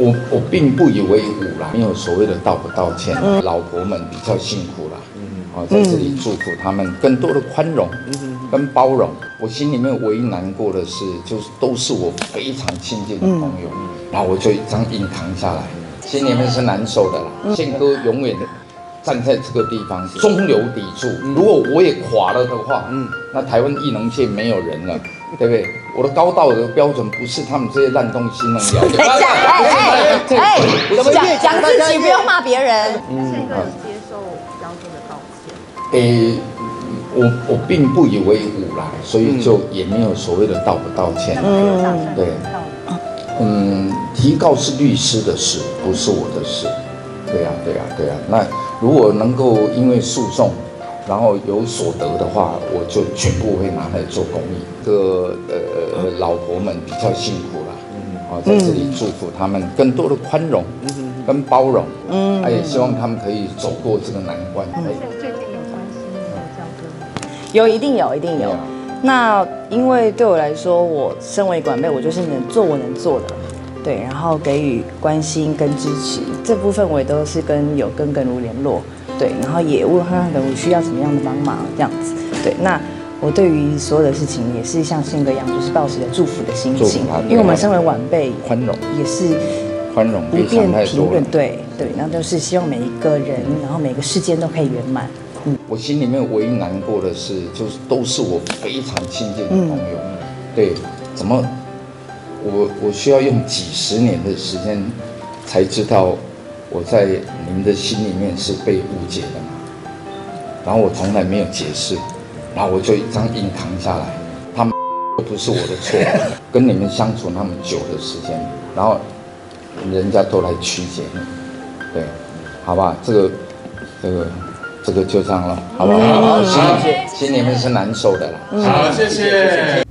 我我并不以为忤啦，没有所谓的道不道歉，老婆们比较辛苦啦，嗯，哦，在这里祝福他们更多的宽容，跟包容。我心里面唯一难过的是，就是都是我非常亲近的朋友，然后我就这样硬扛下来，心里面是难受的啦。宪哥永远的站在这个地方，中流砥柱。如果我也垮了的话，嗯，那台湾艺能界没有人了，对不对？我的高道德标准不是他们这些烂东西能了解。等一下，哎哎哎，讲讲自己，不要骂别人。宪哥有接受标准的道歉。诶，我我并不以为忤啦，所以就也没有所谓的道不道歉。嗯，对，嗯，提告是律师的事，不是我的事。对呀，对呀，对呀。那如果能够因为诉讼，然后有所得的话，我就全部会拿来做公益。这个呃，老婆们比较辛苦了，啊，在这里祝福他们更多的宽容，跟包容，嗯，也希望他们可以走过这个难关。最近有关心有交割吗？有，一定有，一定有。那因为对我来说，我身为管辈，我就是能做我能做的，对，然后给予关心跟支持，这部分我也都是跟有跟耿如联络，对，然后也问看看我需要什么样的帮忙，这样子，对，那我对于所有的事情也是像信哥一样，就是抱持着祝福的心情，因为我们身为晚辈，宽容也是宽容不变评论，太多了。对对，那就是希望每一个人，然后每个事件都可以圆满，嗯我心里面唯一难过的是，就是都是我非常亲近的朋友，对，怎么我我需要用几十年的时间才知道我在你们的心里面是被误解的嘛？然后我从来没有解释，然后我就这样硬扛下来，他们都不是我的错，跟你们相处那么久的时间，然后人家都来曲解你，对，好吧，这个这个这个就这样了，好不好？心里心里面是难受的啦。好，谢谢。